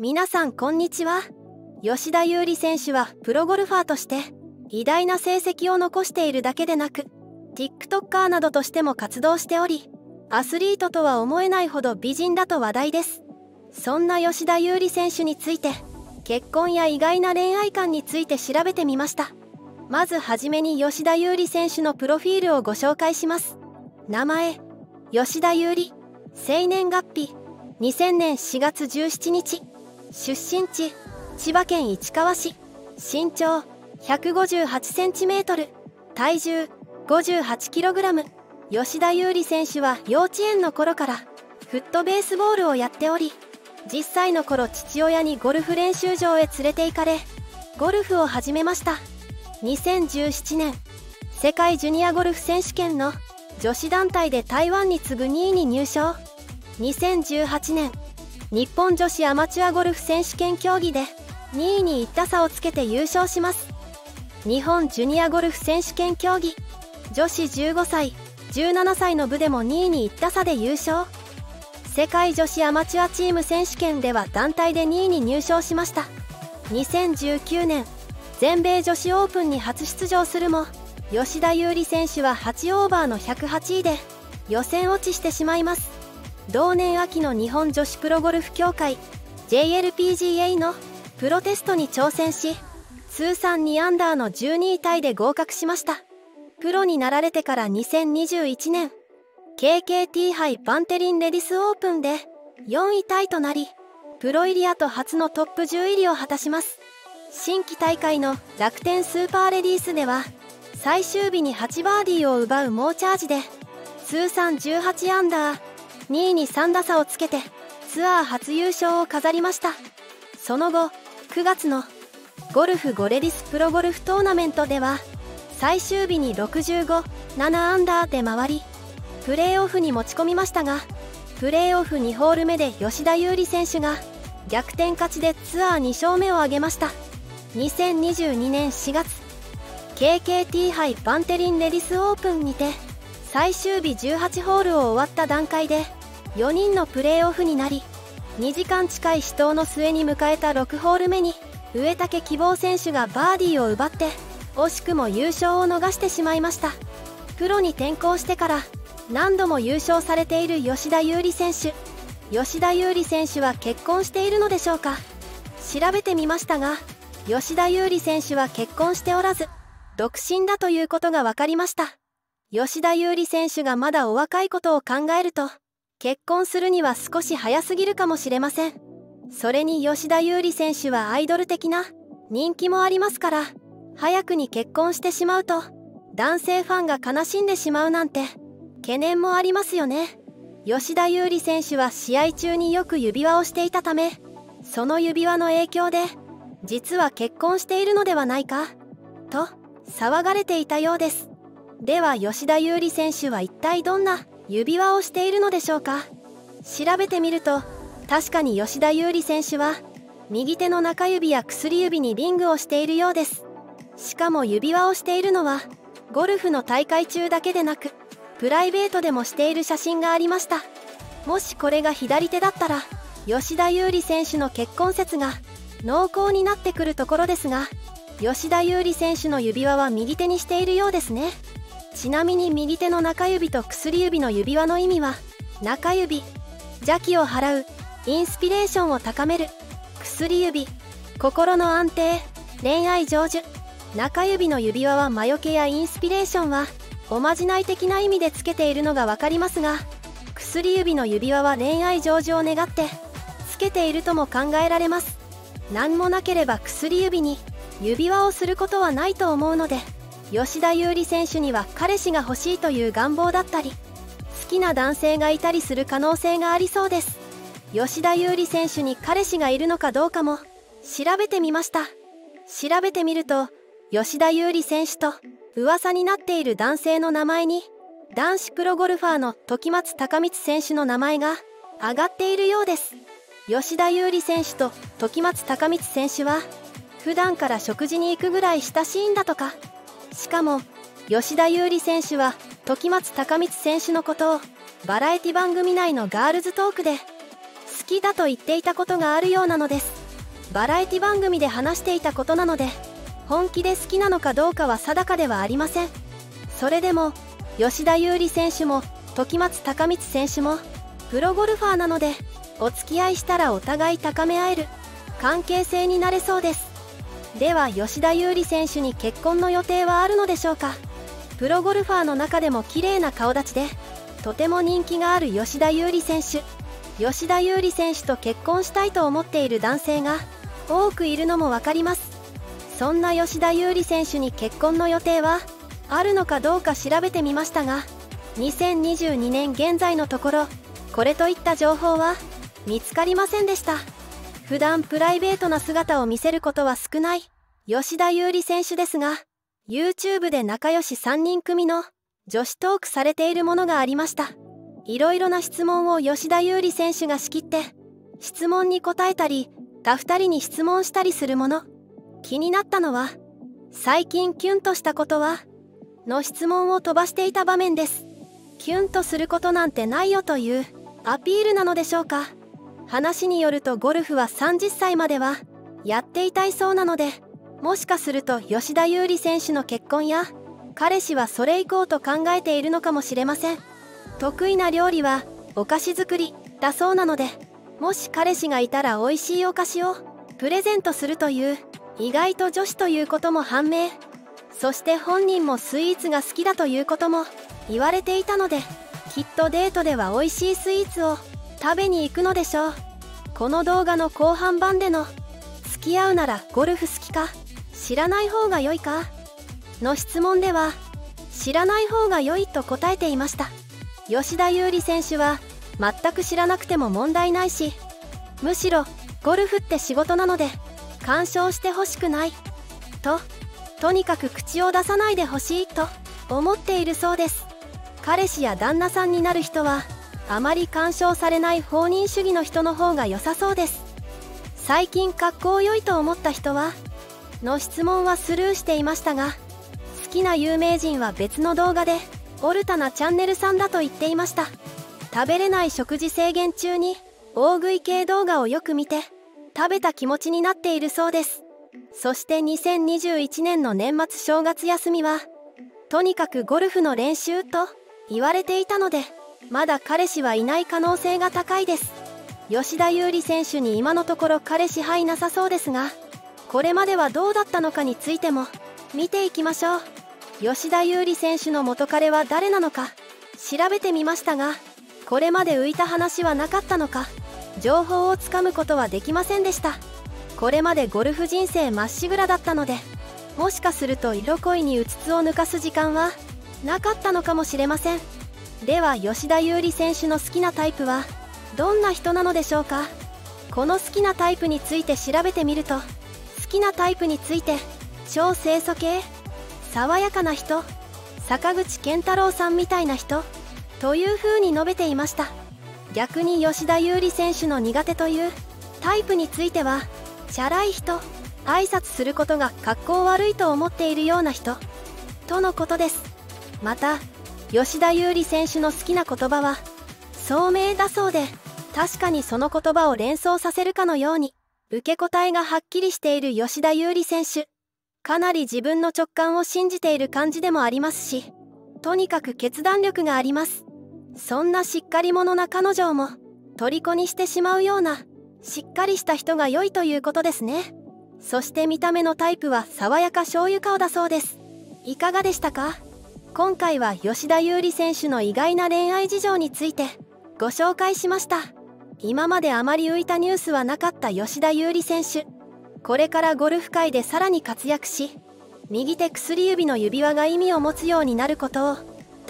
皆さんこんにちは。吉田優利選手はプロゴルファーとして偉大な成績を残しているだけでなく TikToker などとしても活動しておりアスリートとは思えないほど美人だと話題です。そんな吉田優利選手について結婚や意外な恋愛観について調べてみました。まずはじめに吉田優利選手のプロフィールをご紹介します。名前吉田優利。生年月日2000年4月17日。出身地千葉県市川市。身長 158cm 体重 58kg 吉田優利選手は幼稚園の頃からフットベースボールをやっており10歳の頃父親にゴルフ練習場へ連れて行かれゴルフを始めました。2017年世界ジュニアゴルフ選手権の女子団体で台湾に次ぐ2位に入賞。2018年日本女子アマチュアゴルフ選手権競技で2位に1打差をつけて優勝します。日本ジュニアゴルフ選手権競技。女子15歳17歳の部でも2位に1打差で優勝。世界女子アマチュアチーム選手権では団体で2位に入賞しました。2019年全米女子オープンに初出場するも吉田優利選手は8オーバーの108位で予選落ちしてしまいます。同年秋の日本女子プロゴルフ協会 JLPGA のプロテストに挑戦し通算2アンダーの12位タイで合格しました。プロになられてから2021年 KKT 杯バンテリンレディスオープンで4位タイとなりプロ入り後初のトップ10入りを果たします。新規大会の楽天スーパーレディースでは最終日に8バーディーを奪う猛チャージで通算18アンダー2位に3打差をつけてツアー初優勝を飾りました。その後9月のゴルフ5レディスプロゴルフトーナメントでは最終日に657アンダーで回りプレーオフに持ち込みましたがプレーオフ2ホール目で吉田優利選手が逆転勝ちでツアー2勝目を挙げました。2022年4月 KKT 杯バンテリンレディスオープンにて最終日18ホールを終わった段階で4人のプレーオフになり2時間近い死闘の末に迎えた6ホール目に植竹希望選手がバーディーを奪って惜しくも優勝を逃してしまいました。プロに転向してから何度も優勝されている吉田優利選手。吉田優利選手は結婚しているのでしょうか。調べてみましたが吉田優利選手は結婚しておらず独身だということが分かりました。吉田優利選手がまだお若いことを考えると結婚するには少し早すぎるかもしれません。それに吉田優利選手はアイドル的な人気もありますから早くに結婚してしまうと男性ファンが悲しんでしまうなんて懸念もありますよね。吉田優利選手は試合中によく指輪をしていたためその指輪の影響で実は結婚しているのではないかと騒がれていたようです。では吉田優利選手は一体どんな指輪をしているのでしょうか？調べてみると確かに吉田優利選手は右手の中指や薬指にリングをしているようです。しかも指輪をしているのはゴルフの大会中だけでなくプライベートでもしている写真がありました。もしこれが左手だったら吉田優利選手の結婚説が濃厚になってくるところですが吉田優利選手の指輪は右手にしているようですね。ちなみに右手の中指と薬指の指輪の意味は中指邪気を払うインスピレーションを高める薬指心の安定恋愛成就中指の指輪は魔除けやインスピレーションはおまじない的な意味でつけているのが分かりますが薬指の指輪は恋愛成就を願ってつけているとも考えられます。何もなければ薬指に指輪をすることはないと思うので吉田優利選手には彼氏が欲しいという願望だったり好きな男性がいたりする可能性がありそうです。吉田優利選手に彼氏がいるのかどうかも調べてみました。調べてみると吉田優利選手と噂になっている男性の名前に男子プロゴルファーの時松孝光選手の名前が挙がっているようです。吉田優利選手と時松孝光選手は普段から食事に行くぐらい親しいんだとか。しかも吉田優利選手は時松孝光選手のことをバラエティ番組内のガールズトークで好きだと言っていたことがあるようなのです。バラエティ番組で話していたことなので本気で好きなのかどうかは定かではありません。それでも吉田優利選手も時松孝光選手もプロゴルファーなのでお付き合いしたらお互い高め合える関係性になれそうです。では吉田優利選手に結婚の予定はあるのでしょうか？プロゴルファーの中でも綺麗な顔立ちでとても人気がある吉田優利選手。吉田優利選手と結婚したいと思っている男性が多くいるのも分かります。そんな吉田優利選手に結婚の予定はあるのかどうか調べてみましたが2022年現在のところこれといった情報は見つかりませんでした。普段プライベートな姿を見せることは少ない。吉田優利選手ですが YouTube で仲良し3人組の女子トークされているものがありました。いろいろな質問を吉田優利選手が仕切って質問に答えたり他2人に質問したりするもの。気になったのは最近キュンとしたことはの質問を飛ばしていた場面です。キュンとすることなんてないよというアピールなのでしょうか。話によるとゴルフは30歳まではやっていたいそうなのでもしかすると吉田優利選手の結婚や彼氏はそれ以降と考えているのかもしれません。得意な料理はお菓子作りだそうなのでもし彼氏がいたら美味しいお菓子をプレゼントするという意外と女子ということも判明。そして本人もスイーツが好きだということも言われていたのできっとデートでは美味しいスイーツを食べに行くのでしょうこの動画の後半版での「付き合うならゴルフ好きか知らない方が良いか?」の質問では「知らない方が良い」と答えていました吉田優利選手は全く知らなくても問題ないしむしろゴルフって仕事なので干渉してほしくないととにかく口を出さないでほしいと思っているそうです彼氏や旦那さんになる人はあまり干渉されない放任主義の人の方が良さそうです。最近格好良いと思った人はの質問はスルーしていましたが好きな有名人は別の動画でオルタナチャンネルさんだと言っていました。食べれない食事制限中に大食い系動画をよく見て食べた気持ちになっているそうです。そして2021年の年末正月休みはとにかくゴルフの練習と言われていたのでまだ彼氏はいない可能性が高いです。吉田優利選手に今のところ彼氏はいなさそうですがこれまではどうだったのかについても見ていきましょう。吉田優利選手の元彼は誰なのか調べてみましたがこれまで浮いた話はなかったのか情報をつかむことはできませんでした。これまでゴルフ人生まっしぐらだったのでもしかすると色恋にうつつを抜かす時間はなかったのかもしれません。では吉田優利選手の好きなタイプはどんな人なのでしょうか？この好きなタイプについて調べてみると好きなタイプについて超清楚系爽やかな人坂口健太郎さんみたいな人という風に述べていました。逆に吉田優利選手の苦手というタイプについてはチャラい人挨拶することが格好悪いと思っているような人とのことです。また吉田優利選手の好きな言葉は聡明だそうで確かにその言葉を連想させるかのように受け答えがはっきりしている吉田優利選手。かなり自分の直感を信じている感じでもありますしとにかく決断力があります。そんなしっかり者な彼女をも虜にしてしまうようなしっかりした人が良いということですね。そして見た目のタイプは爽やか醤油顔だそうです。いかがでしたか？今回は吉田優利選手の意外な恋愛事情についてご紹介しました。今まであまり浮いたニュースはなかった吉田優利選手。これからゴルフ界でさらに活躍し右手薬指の指輪が意味を持つようになることを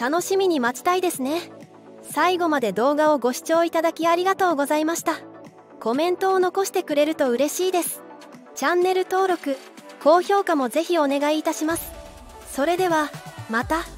楽しみに待ちたいですね。最後まで動画をご視聴いただきありがとうございました。コメントを残してくれると嬉しいです。チャンネル登録高評価もぜひお願いいたします。それではまた。